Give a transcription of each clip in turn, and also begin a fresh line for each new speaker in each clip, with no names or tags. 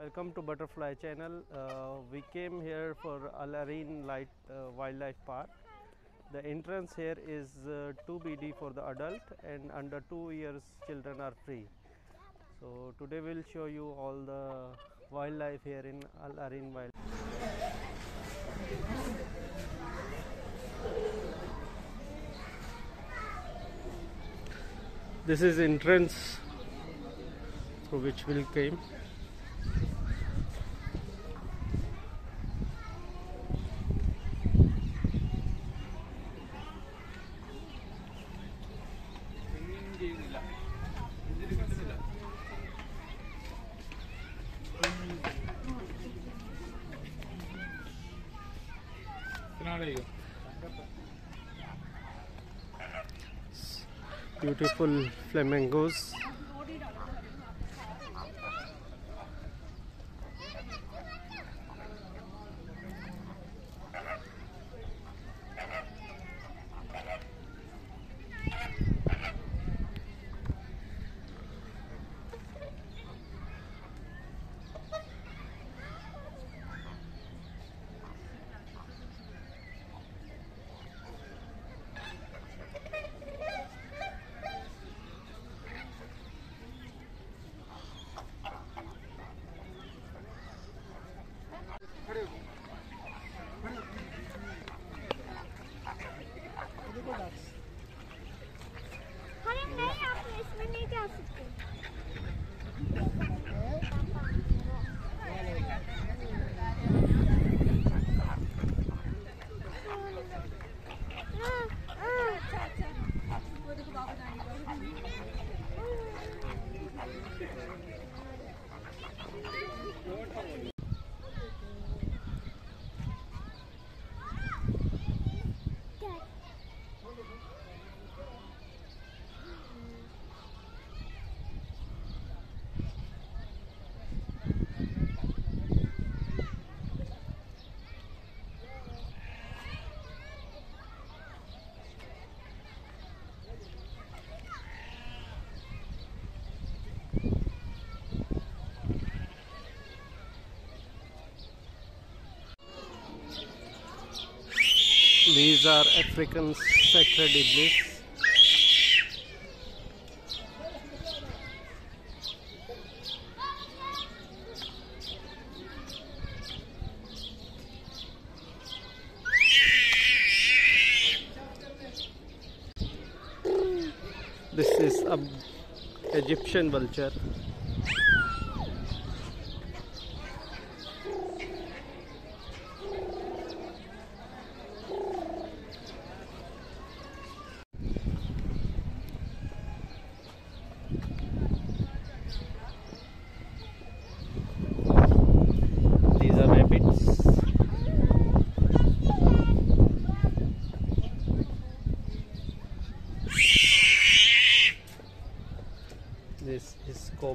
Welcome to Butterfly Channel. Uh, we came here for Al Areen Light uh, Wildlife Park. The entrance here is uh, 2 BD for the adult and under 2 years children are free. So today we'll show you all the wildlife here in Al Areen Wild. This is entrance through which we came. Beautiful flamingos. These are African sacred iblis. This is a Egyptian vulture.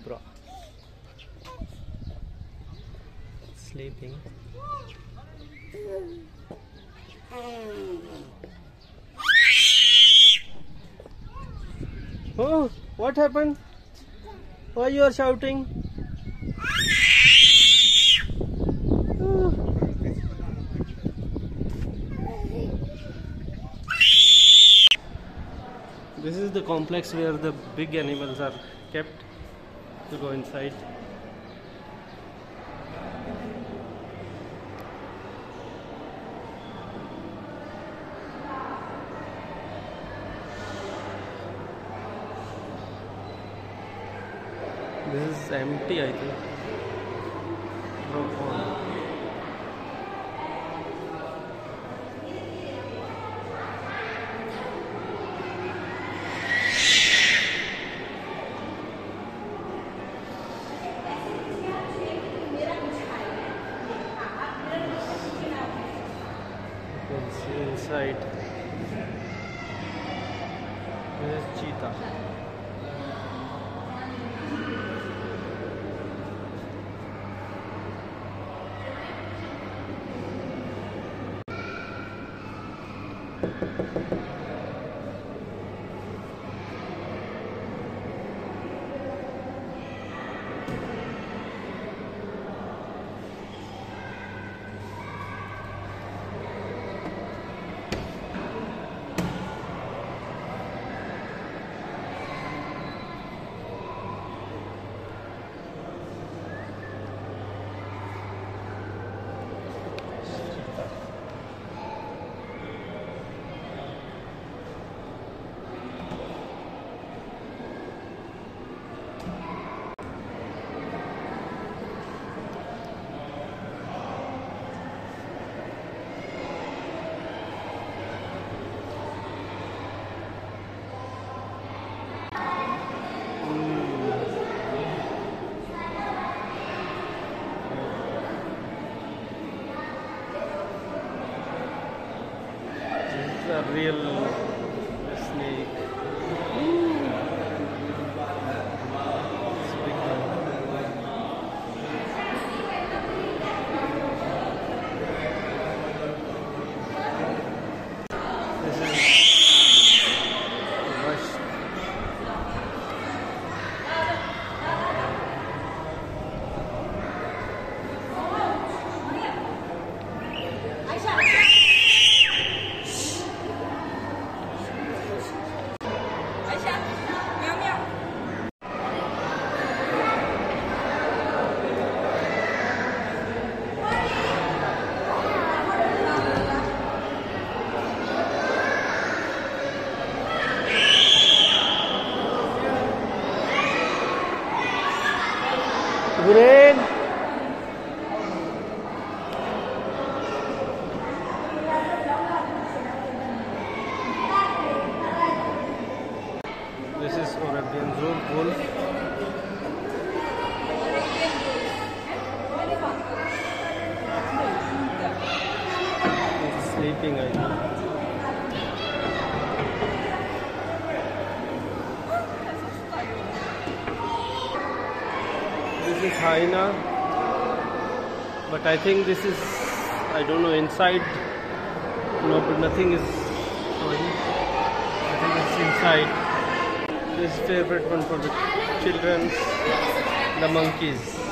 Cobra. Sleeping. Oh, what happened? Why you are shouting? This is the complex where the big animals are kept. To go inside. This is empty, I think. フ
フフフ。
Green. This is Arabian Zoo wolf. It's sleeping, I think. Is hyena, but I think this is I don't know inside. No, but nothing is showing. I think it's inside. This favorite one for the children, the monkeys.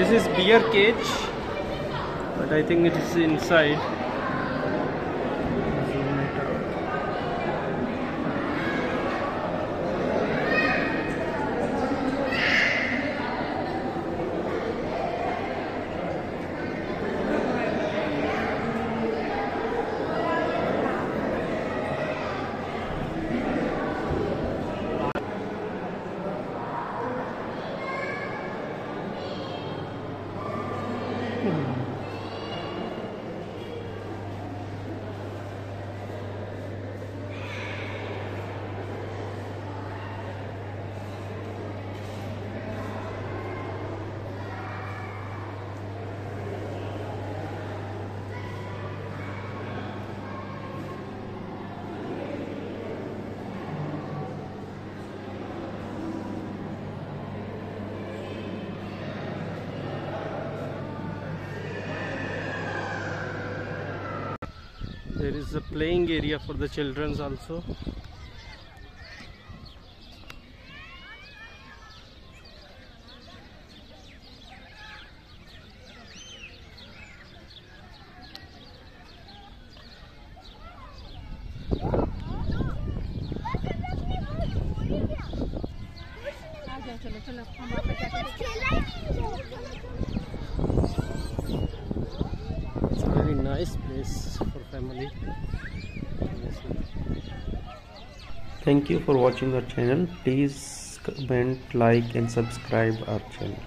This is beer cage, but I think it is inside. there is a playing area for the children also It's a very nice place family. Thank you for watching our channel. Please comment like and subscribe our channel